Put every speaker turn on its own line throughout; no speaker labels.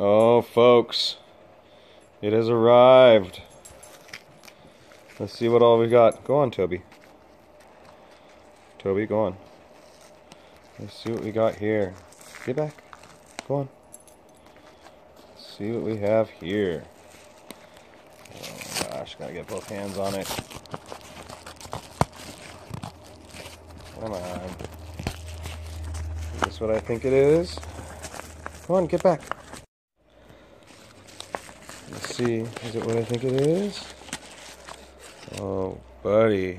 Oh, folks, it has arrived. Let's see what all we got. Go on, Toby. Toby, go on. Let's see what we got here. Get back. Go on. Let's see what we have here. Oh gosh, gotta get both hands on it. Come on. Is this what I think it is? Come on, get back. See. Is it what I think it is? Oh, buddy.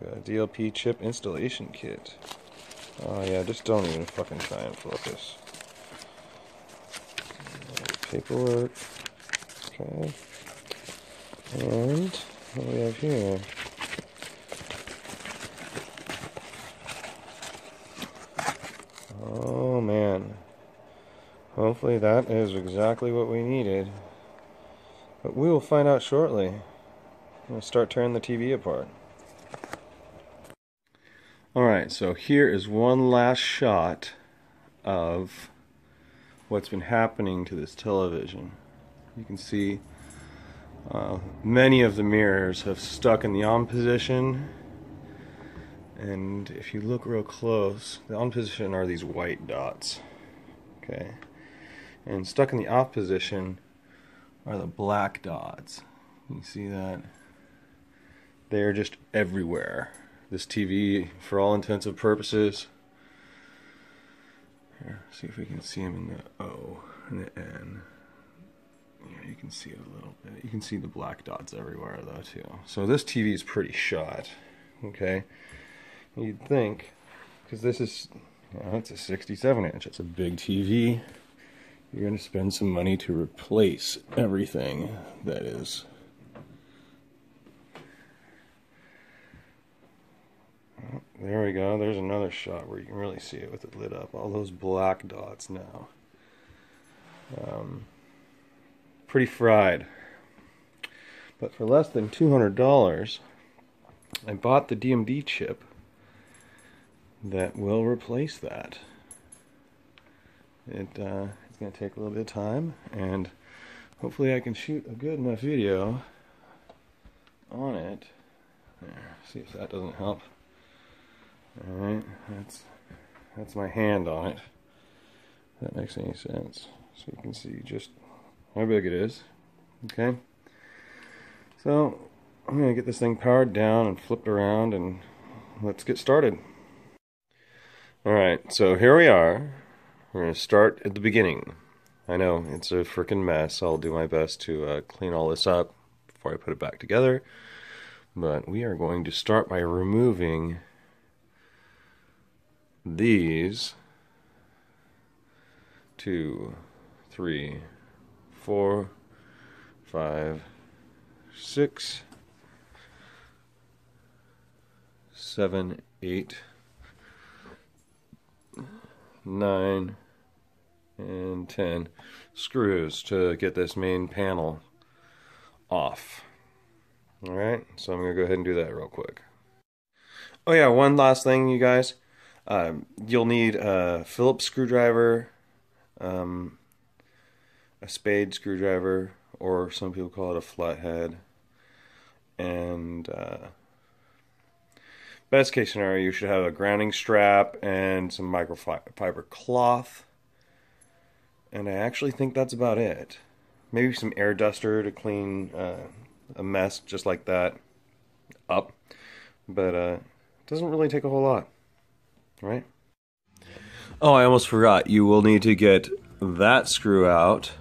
Got a DLP chip installation kit. Oh yeah, just don't even fucking try and focus. Paperwork. Okay. And what do we have here? Oh man. Hopefully that is exactly what we needed. But we will find out shortly. I'm going to start tearing the TV apart. Alright, so here is one last shot of what's been happening to this television. You can see uh, many of the mirrors have stuck in the on position and if you look real close, the on position are these white dots. Okay. And stuck in the off position are the black dots. You see that? They're just everywhere. This TV, for all intents and purposes, here, see if we can see them in the O and the N. Yeah, you can see it a little bit. You can see the black dots everywhere though too. So this TV is pretty shot. Okay. You'd think, because this is, know, it's a 67 inch, it's a big TV. You're going to spend some money to replace everything that is. There we go. There's another shot where you can really see it with it lit up. All those black dots now. Um, pretty fried. But for less than $200, I bought the DMD chip that will replace that. It, uh, going to take a little bit of time, and hopefully I can shoot a good enough video on it. There, see if that doesn't help. Alright, that's, that's my hand on it. If that makes any sense. So you can see just how big it is. Okay? So, I'm going to get this thing powered down and flipped around, and let's get started. Alright, so here we are. We're going to start at the beginning. I know, it's a freaking mess. I'll do my best to uh, clean all this up before I put it back together. But we are going to start by removing these two, three, four, five, six, seven, eight, nine, and 10 screws to get this main panel off. Alright, so I'm to go ahead and do that real quick. Oh yeah, one last thing, you guys. Um, you'll need a Phillips screwdriver, um, a spade screwdriver, or some people call it a flathead, and uh, best case scenario, you should have a grounding strap and some microfiber cloth. And I actually think that's about it. Maybe some air duster to clean uh, a mess just like that up. But uh, it doesn't really take a whole lot, right? Oh, I almost forgot. You will need to get that screw out,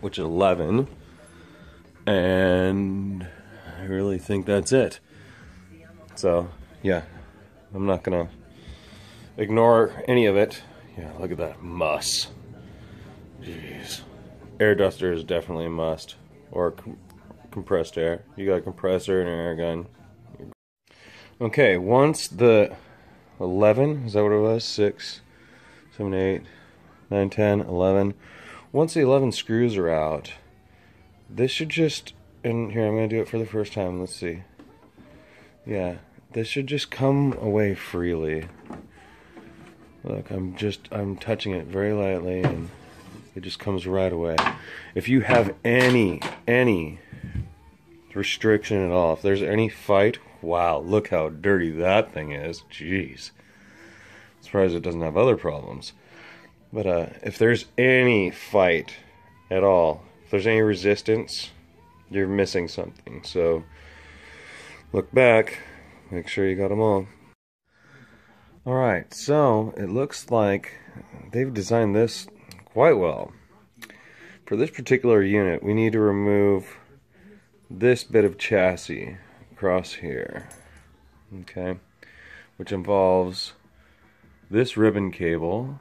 which is 11. And I really think that's it. So yeah, I'm not gonna ignore any of it. Yeah, look at that muss. Jeez. Air duster is definitely a must. Or com compressed air. You got a compressor and an air gun. Okay, once the 11, is that what it was? 6, 7, 8, 9, 10, 11. Once the 11 screws are out, this should just, and here I'm going to do it for the first time. Let's see. Yeah, this should just come away freely. Look, I'm just, I'm touching it very lightly and It just comes right away. If you have any, any restriction at all, if there's any fight, wow, look how dirty that thing is. Jeez. I'm surprised it doesn't have other problems. But uh, if there's any fight at all, if there's any resistance, you're missing something. So look back, make sure you got them all. Alright, so it looks like they've designed this quite well. For this particular unit, we need to remove this bit of chassis across here, okay, which involves this ribbon cable,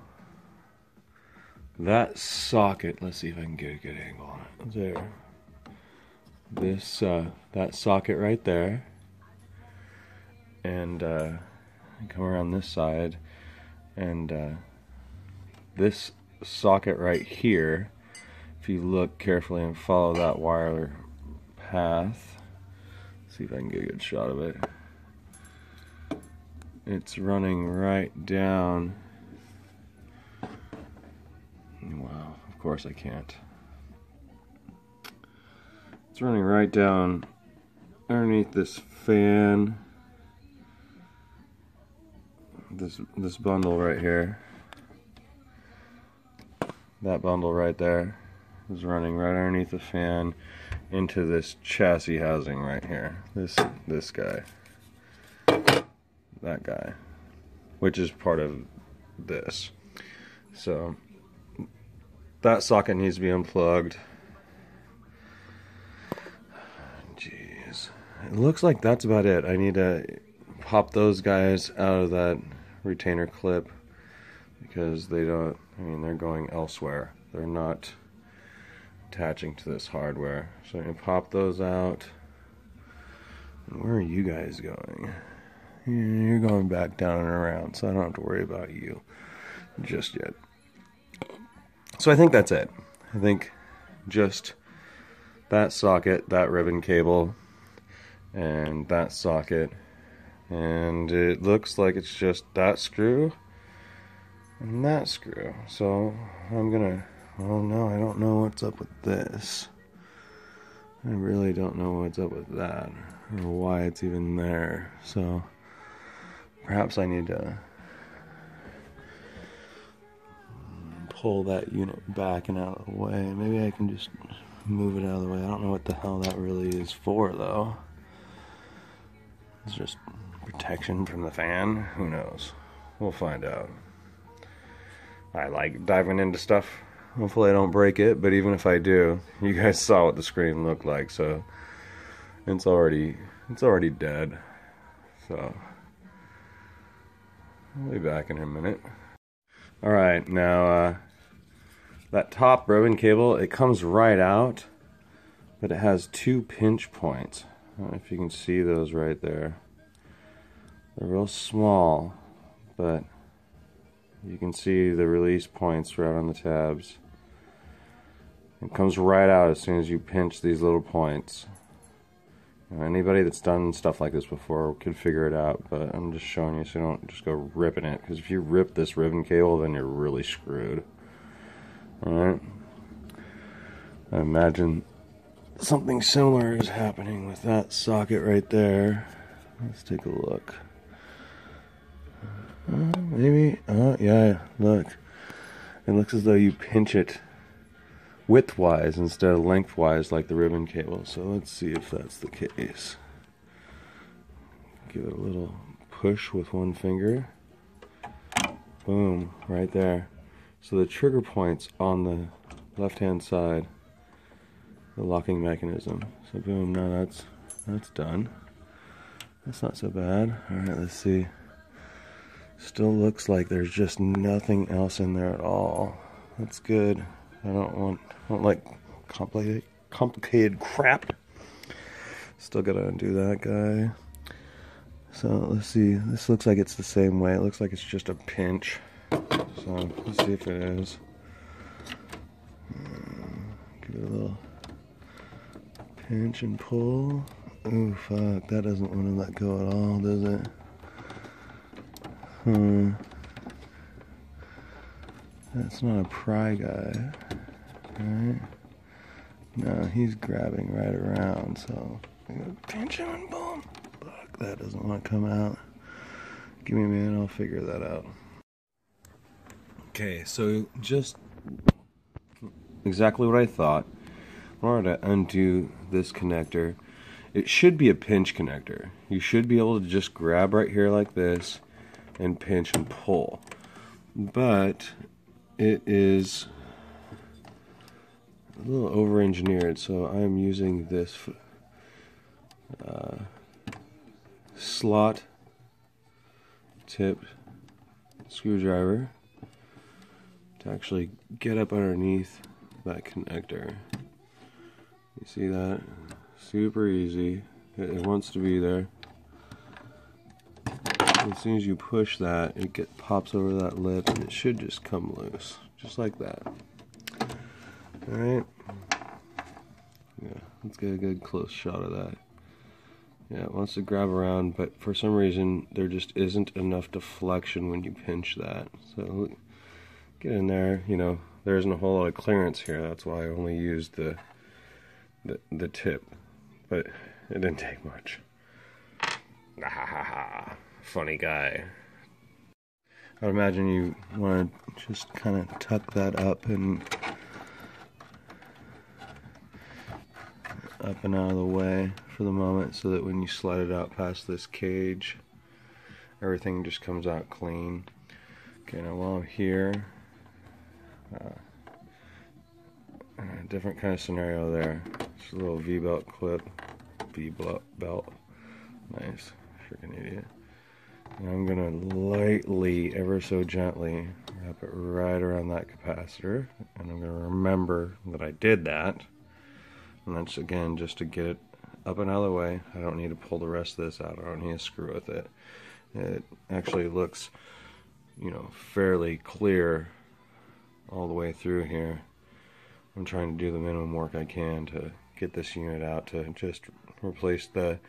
that socket, let's see if I can get a good angle on it, there, this, uh, that socket right there, and uh, come around this side, and uh, this socket right here, if you look carefully and follow that wire path, see if I can get a good shot of it. It's running right down. Wow, of course I can't. It's running right down underneath this fan. This this bundle right here that bundle right there is running right underneath the fan into this chassis housing right here. This this guy. That guy. Which is part of this. So that socket needs to be unplugged. Jeez. It looks like that's about it. I need to pop those guys out of that retainer clip because they don't I mean, they're going elsewhere. They're not attaching to this hardware. So I'm going to pop those out. Where are you guys going? You're going back down and around, so I don't have to worry about you just yet. So I think that's it. I think just that socket, that ribbon cable, and that socket. And it looks like it's just that screw and that screw. So I'm gonna, oh no, I don't know what's up with this. I really don't know what's up with that or why it's even there. So perhaps I need to pull that unit back and out of the way. Maybe I can just move it out of the way. I don't know what the hell that really is for though. It's just protection from the fan. Who knows? We'll find out. I like diving into stuff. Hopefully I don't break it, but even if I do, you guys saw what the screen looked like, so it's already it's already dead. So I'll be back in a minute. Alright, now uh, that top ribbon cable, it comes right out, but it has two pinch points. I don't know if you can see those right there. They're real small, but you can see the release points right on the tabs. It comes right out as soon as you pinch these little points. Now, anybody that's done stuff like this before could figure it out, but I'm just showing you so you don't just go ripping it, because if you rip this ribbon cable, then you're really screwed. Alright? I imagine something similar is happening with that socket right there. Let's take a look. Uh, maybe. Oh, yeah. Look. It looks as though you pinch it widthwise instead of lengthwise like the ribbon cable. So let's see if that's the case. Give it a little push with one finger. Boom, right there. So the trigger point's on the left hand side, the locking mechanism. So boom, now that's that's done. That's not so bad. Alright, let's see. Still looks like there's just nothing else in there at all. That's good. I don't want, I don't like complicated, complicated crap. Still gotta undo that guy. So let's see. This looks like it's the same way. It looks like it's just a pinch. So let's see if it is. Hmm, give it a little pinch and pull. Oh fuck, that doesn't want to let go at all, does it? Hmm. That's not a pry guy. Alright. Now he's grabbing right around, so pinch him and boom. Fuck, that doesn't want to come out. Give me a minute, I'll figure that out. Okay, so just exactly what I thought. In order to undo this connector, it should be a pinch connector. You should be able to just grab right here like this and pinch and pull. But it is a little over engineered, so I'm using this uh, slot tipped screwdriver to actually get up underneath that connector. You see that? Super easy. It wants to be there. As soon as you push that, it get pops over that lip and it should just come loose. Just like that. Alright. Yeah, let's get a good close shot of that. Yeah, it wants to grab around, but for some reason there just isn't enough deflection when you pinch that. So get in there, you know, there isn't a whole lot of clearance here. That's why I only used the the, the tip. But it didn't take much. Ah, ha ha ha. Funny guy. I'd imagine you want to just kind of tuck that up and up and out of the way for the moment so that when you slide it out past this cage everything just comes out clean. Okay now while I'm here uh, a different kind of scenario there. Just a little V-belt clip V-belt nice. Freaking idiot I'm gonna lightly ever so gently wrap it right around that capacitor and I'm gonna remember that I did that and that's again just to get it up and out of the way. I don't need to pull the rest of this out. I don't need to screw with it. It actually looks, you know, fairly clear all the way through here. I'm trying to do the minimum work I can to get this unit out to just replace the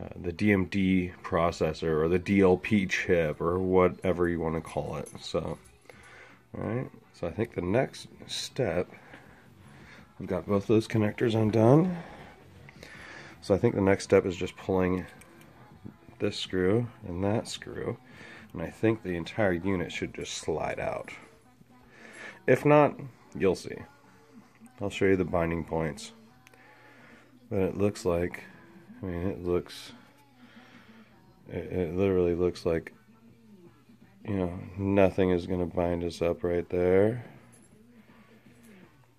uh, the DMD processor or the DLP chip or whatever you want to call it. So, all right. So I think the next step I've got both those connectors undone. So I think the next step is just pulling this screw and that screw. And I think the entire unit should just slide out. If not, you'll see. I'll show you the binding points. But it looks like, I mean, it looks, it, it literally looks like, you know, nothing is going to bind us up right there.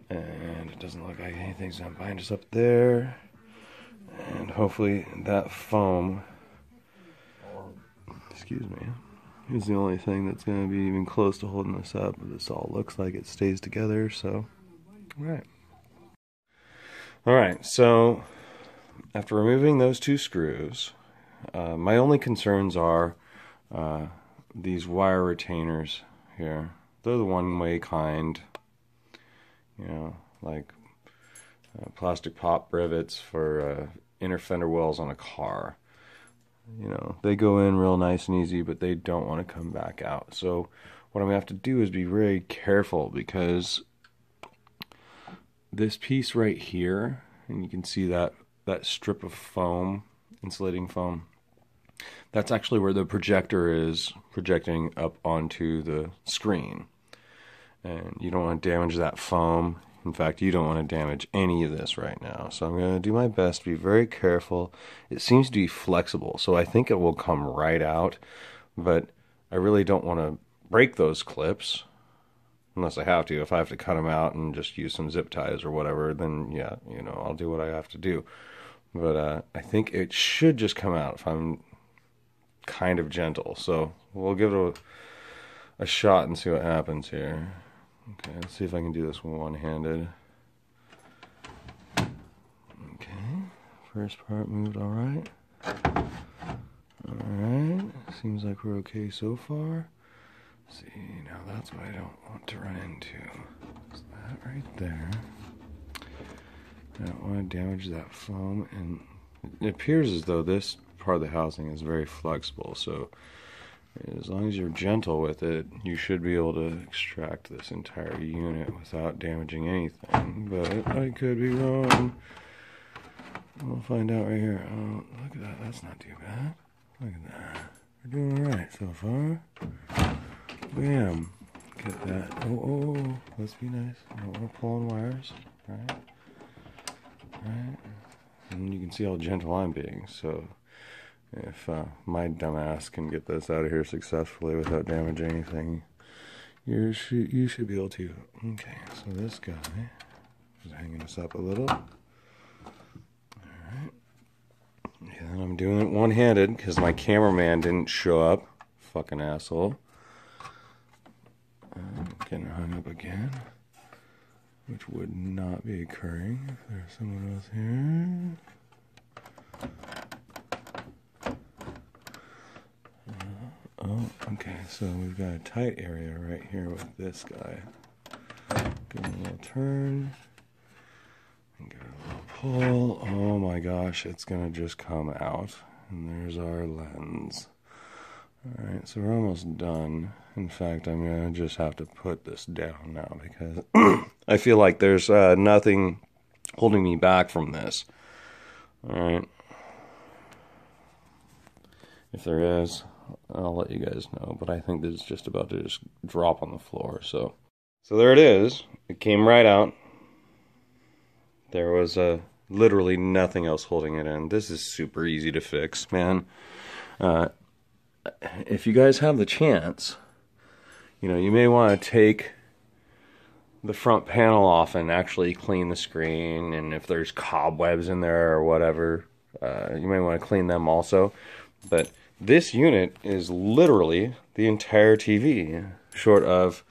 And it doesn't look like anything's going to bind us up there. And hopefully that foam, excuse me, is the only thing that's going to be even close to holding this up. This all looks like it stays together, so, alright. Alright, so after removing those two screws, uh, my only concerns are uh, these wire retainers here. They're the one-way kind you know, like uh, plastic pop rivets for uh, inner fender wells on a car. You know, they go in real nice and easy, but they don't want to come back out. So, what I'm going to have to do is be very careful because this piece right here, and you can see that, that strip of foam, insulating foam, that's actually where the projector is projecting up onto the screen and you don't want to damage that foam. In fact, you don't want to damage any of this right now. So I'm going to do my best to be very careful. It seems to be flexible, so I think it will come right out, but I really don't want to break those clips unless I have to. If I have to cut them out and just use some zip ties or whatever, then yeah, you know, I'll do what I have to do. But uh, I think it should just come out if I'm kind of gentle. So we'll give it a, a shot and see what happens here. Okay, let's see if I can do this one-handed. Okay, first part moved all right. All right, seems like we're okay so far. Let's see, now that's what I don't want to run into. Is that right there. I don't want to damage that foam, and it appears as though this part of the housing is very flexible, so As long as you're gentle with it, you should be able to extract this entire unit without damaging anything. But I could be wrong. We'll find out right here. Oh, look at that. That's not too bad. Look at that. We're doing alright so far. Bam. Get that. Oh, oh, oh. Let's be nice. Oh, I Don't want to pull on wires. Right? Right? And you can see how gentle I'm being. So if uh, my dumbass can get this out of here successfully without damaging anything, you should you should be able to. Okay, so this guy is hanging us up a little. All right. And I'm doing it one-handed because my cameraman didn't show up. Fucking asshole. Uh, getting hung up again, which would not be occurring if there's someone else here. Uh, oh, okay, so we've got a tight area right here with this guy. Give it a little turn. And give it a little pull. Oh my gosh, it's gonna just come out. And there's our lens. Alright, so we're almost done. In fact, I'm gonna just have to put this down now because I feel like there's uh, nothing holding me back from this. Alright. If there is, I'll let you guys know. But I think this is just about to just drop on the floor. So, so there it is. It came right out. There was uh, literally nothing else holding it in. This is super easy to fix, man. Uh, if you guys have the chance, you know, you may want to take the front panel off and actually clean the screen. And if there's cobwebs in there or whatever, uh, you may want to clean them also. But this unit is literally the entire TV, short of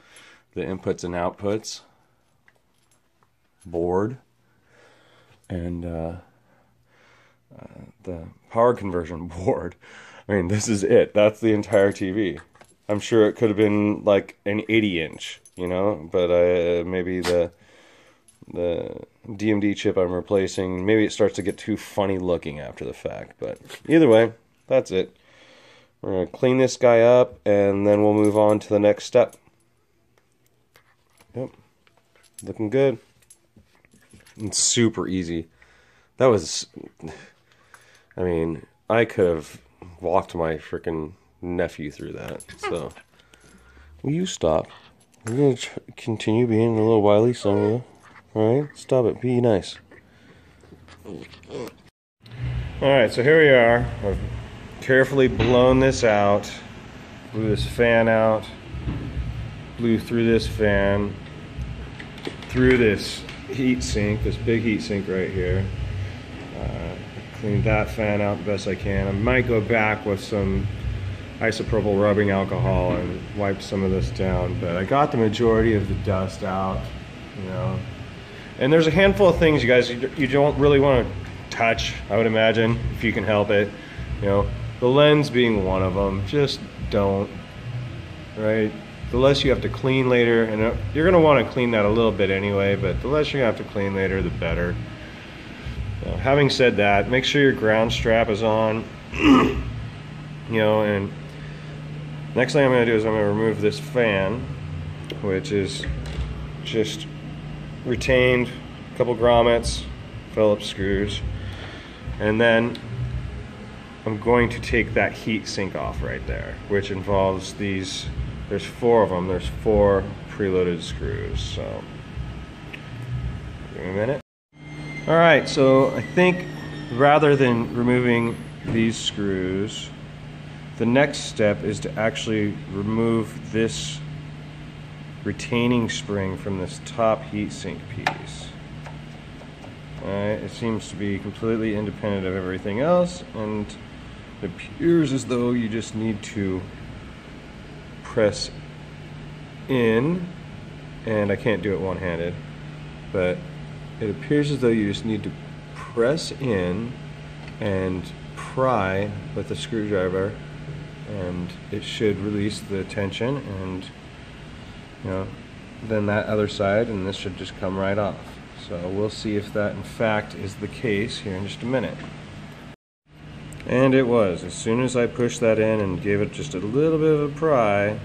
the inputs and outputs, board, and uh, uh, the power conversion board. I mean, this is it. That's the entire TV. I'm sure it could have been like an 80 inch, you know, but uh, maybe the the DMD chip I'm replacing, maybe it starts to get too funny looking after the fact. But either way, that's it. We're going to clean this guy up and then we'll move on to the next step. Yep. Looking good. It's super easy. That was, I mean, I could have walked my freaking nephew through that. So, will you stop? We're going to continue being a little wily, some of you. Alright? Stop it. Be nice. Alright, so here we are. I've carefully blown this out, blew this fan out, blew through this fan, through this heat sink, this big heat sink right here. Uh, cleaned that fan out the best I can. I might go back with some isopropyl rubbing alcohol and wipe some of this down, but I got the majority of the dust out, you know. And there's a handful of things you guys you don't really want to touch, I would imagine, if you can help it. You know, the lens being one of them, just don't, right? The less you have to clean later, and uh, you're gonna wanna clean that a little bit anyway, but the less you have to clean later, the better. Now, having said that, make sure your ground strap is on, you know, and next thing I'm gonna do is I'm gonna remove this fan, which is just retained, a couple grommets, Phillips screws, and then I'm going to take that heat sink off right there, which involves these, there's four of them, there's four preloaded screws, so give me a minute. All right, so I think rather than removing these screws, the next step is to actually remove this retaining spring from this top heatsink piece. Alright, it seems to be completely independent of everything else and it appears as though you just need to press in, and I can't do it one-handed, but it appears as though you just need to press in and pry with a screwdriver and it should release the tension and you know then that other side and this should just come right off so we'll see if that in fact is the case here in just a minute And it was. As soon as I pushed that in and gave it just a little bit of a pry,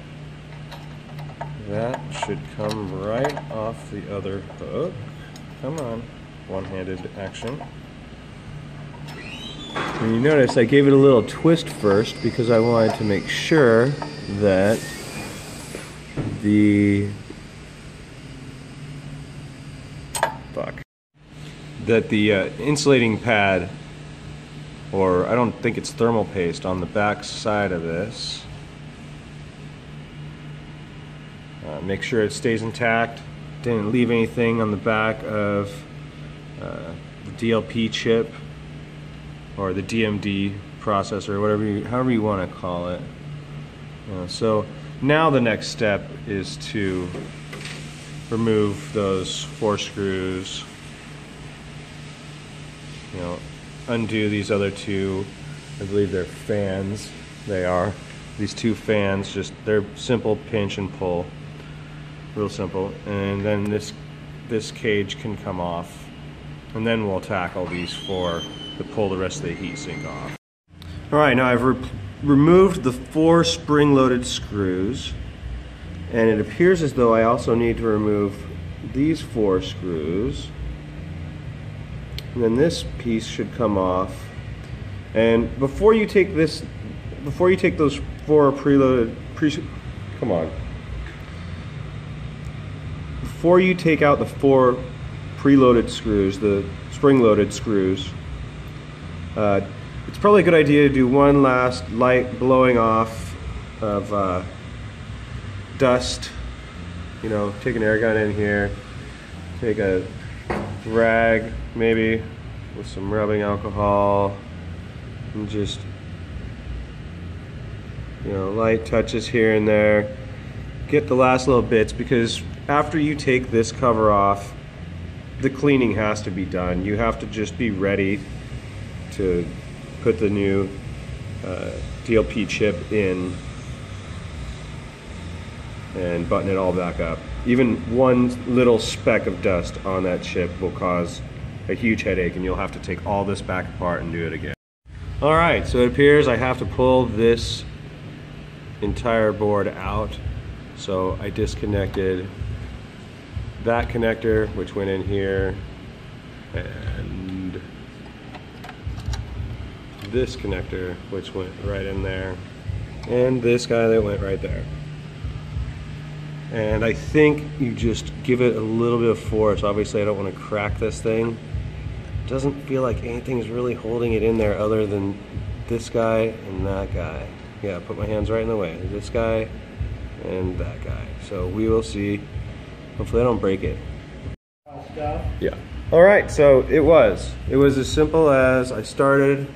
that should come right off the other hook. Come on, one-handed action. And you notice I gave it a little twist first because I wanted to make sure that the fuck. That the uh, insulating pad or I don't think it's thermal paste on the back side of this. Uh, make sure it stays intact didn't leave anything on the back of uh, the DLP chip or the DMD processor, whatever you, however you want to call it. so now the next step is to remove those four screws. You know, undo these other two. I believe they're fans. They are. These two fans, just they're simple pinch and pull, real simple. And then this this cage can come off, and then we'll tackle these four to pull the rest of the heat sink off. All right, now I've re removed the four spring-loaded screws, and it appears as though I also need to remove these four screws. And then this piece should come off. And before you take this, before you take those four preloaded, pre, come on. Before you take out the four preloaded screws, the spring-loaded screws, uh, it's probably a good idea to do one last light blowing off of uh, dust. You know, take an air gun in here, take a rag maybe with some rubbing alcohol, and just, you know, light touches here and there. Get the last little bits because after you take this cover off, the cleaning has to be done. You have to just be ready to put the new uh, DLP chip in and button it all back up. Even one little speck of dust on that chip will cause a huge headache and you'll have to take all this back apart and do it again. All right, so it appears I have to pull this entire board out. So I disconnected that connector, which went in here, and this connector, which went right in there, and this guy that went right there. And I think you just give it a little bit of force. Obviously, I don't want to crack this thing. It doesn't feel like anything's really holding it in there other than this guy and that guy. Yeah, put my hands right in the way. This guy and that guy. So we will see. Hopefully I don't break it. Yeah. All right, so it was. It was as simple as I started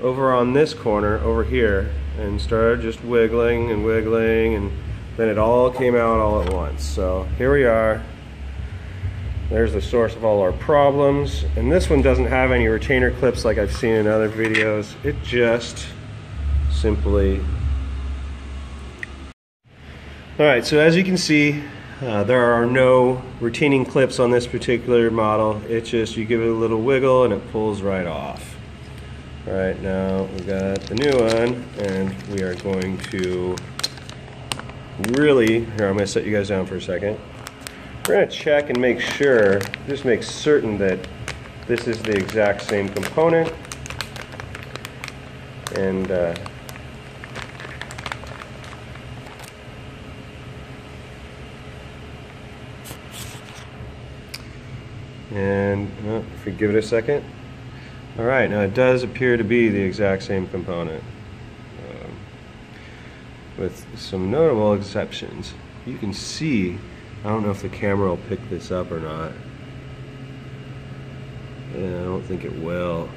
over on this corner over here and started just wiggling and wiggling and then it all came out all at once. So here we are. There's the source of all our problems. And this one doesn't have any retainer clips like I've seen in other videos. It just simply... All right, so as you can see, uh, there are no retaining clips on this particular model. It's just you give it a little wiggle and it pulls right off. All right, now we've got the new one, and we are going to really, here, I'm gonna set you guys down for a second. We're gonna check and make sure, just make certain that this is the exact same component. And uh, and if we give it a second, all right, now it does appear to be the exact same component um, with some notable exceptions. You can see, I don't know if the camera will pick this up or not. Yeah, I don't think it will.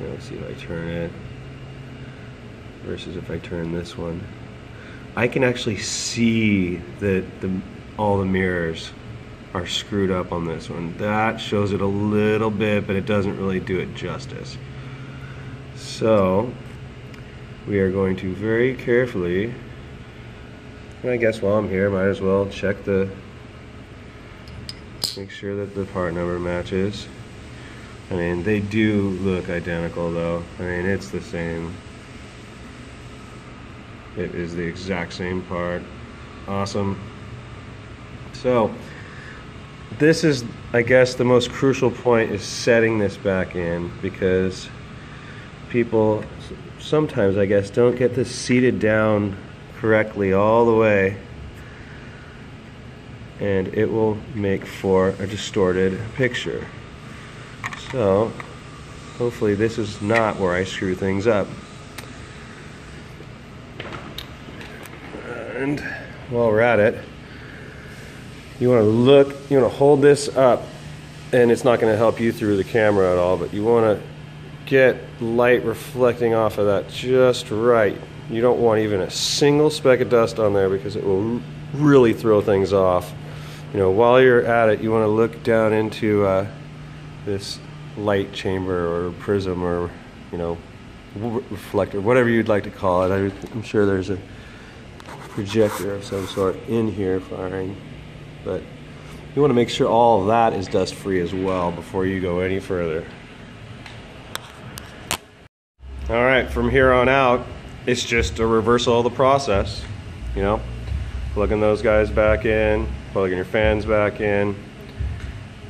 Let's see if I turn it versus if I turn this one. I can actually see that the all the mirrors are screwed up on this one. That shows it a little bit, but it doesn't really do it justice. So, we are going to very carefully, and I guess while I'm here, might as well check the, make sure that the part number matches. I mean, they do look identical though. I mean, it's the same. It is the exact same part. Awesome. So, this is, I guess, the most crucial point is setting this back in because people sometimes, I guess, don't get this seated down correctly all the way and it will make for a distorted picture. So, hopefully this is not where I screw things up. And while we're at it, you want to look, you want to hold this up, and it's not going to help you through the camera at all, but you want to get light reflecting off of that just right. You don't want even a single speck of dust on there because it will really throw things off. You know, while you're at it, you want to look down into uh, this light chamber or prism or, you know, reflector, whatever you'd like to call it. I'm sure there's a projector of some sort in here firing, but you want to make sure all of that is dust free as well before you go any further. All right, from here on out, it's just a reversal of the process, you know, plugging those guys back in, plugging your fans back in,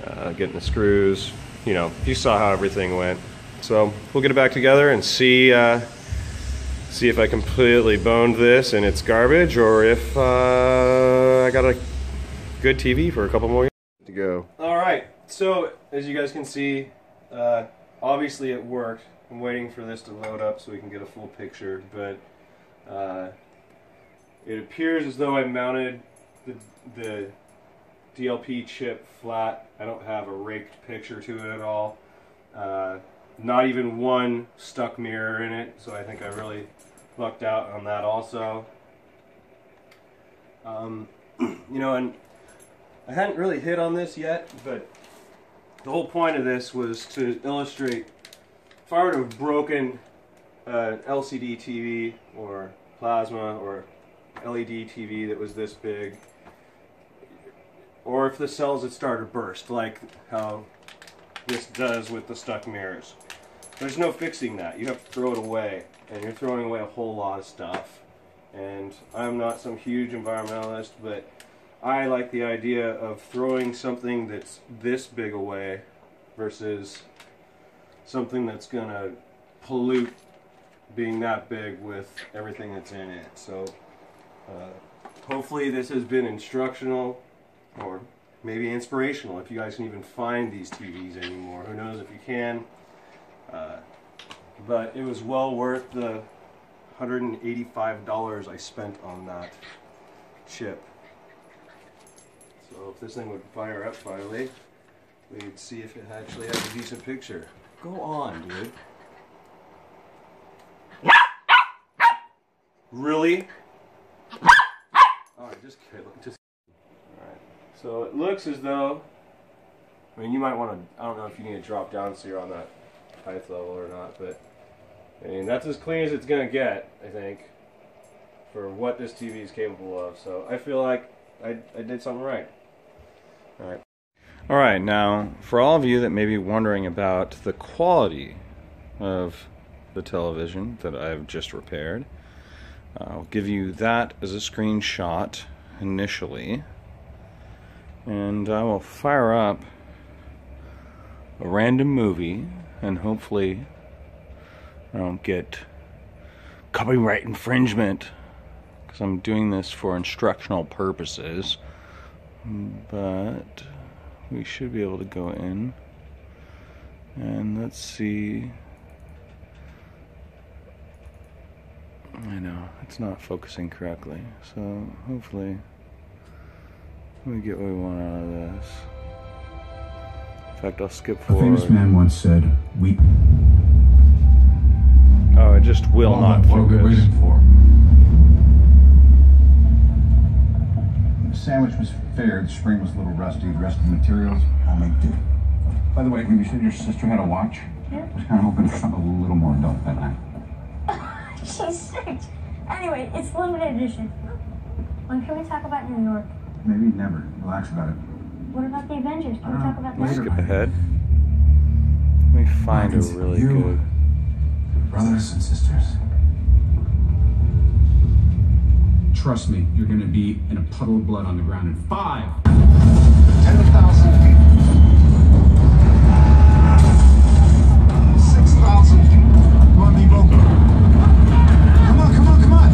uh, getting the screws, you know, you saw how everything went. So we'll get it back together and see uh, see if I completely boned this and it's garbage or if uh, I got a good TV for a couple more years to go. All right, so as you guys can see, uh, obviously it worked. I'm waiting for this to load up so we can get a full picture, but uh, it appears as though I mounted the, the DLP chip flat. I don't have a raked picture to it at all. Uh, not even one stuck mirror in it, so I think I really lucked out on that also. Um, you know, and I hadn't really hit on this yet, but the whole point of this was to illustrate if I were to have broken uh, an LCD TV or plasma or LED TV that was this big, or if the cells had started to burst, like how this does with the stuck mirrors. There's no fixing that. You have to throw it away, and you're throwing away a whole lot of stuff. And I'm not some huge environmentalist, but I like the idea of throwing something that's this big away versus something that's going to pollute being that big with everything that's in it. So uh, hopefully this has been instructional or maybe inspirational if you guys can even find these TVs anymore. Who knows if you can. Uh, but it was well worth the $185 I spent on that chip. So if this thing would fire up finally, we'd see if it actually has a decent picture. Go on, dude. Really? Alright, just kidding. Just Alright. So it looks as though I mean you might want to I don't know if you need to drop down so you're on that height level or not, but I mean that's as clean as it's gonna get, I think, for what this TV is capable of. So I feel like I, I did something right. Alright. Now for all of you that may be wondering about the quality of the television that I've just repaired, I'll give you that as a screenshot initially, and I will fire up a random movie, and hopefully I don't get copyright infringement because I'm doing this for instructional purposes, but we should be able to go in. And let's see. I know it's not focusing correctly. So hopefully we get what we want out of this. In fact I'll skip forward
a famous man once said we
oh it just will well, not
what focus. are we waiting for sandwich was fair. The spring was a little rusty. The rest of the materials, I'll make do. By the way, when you said your sister had a watch, yeah. I was kind of hoping for something a little more adult than that.
She's six. Anyway, it's limited edition. When can we talk about New York?
Maybe never. Relax about it.
What about the Avengers? Can we uh, talk about that?
Skip ahead. Let me find a really
you-
good.
Brothers and sisters.
Trust me, you're gonna be in a puddle of blood on the ground in five.
10,000 feet. 6,000 feet. Come on, people. Come on, come on, come on.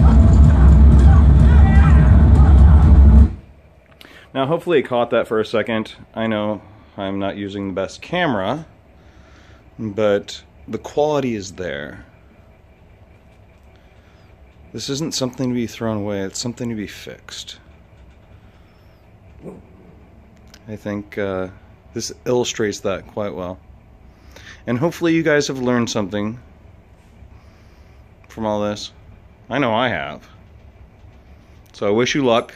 Now, hopefully, it caught that for a second. I know I'm not using the best camera, but the quality is there. This isn't something to be thrown away, it's something to be fixed. I think uh, this illustrates that quite well. And hopefully, you guys have learned something from all this. I know I have. So I wish you luck.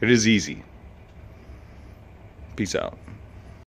It is easy. Peace out.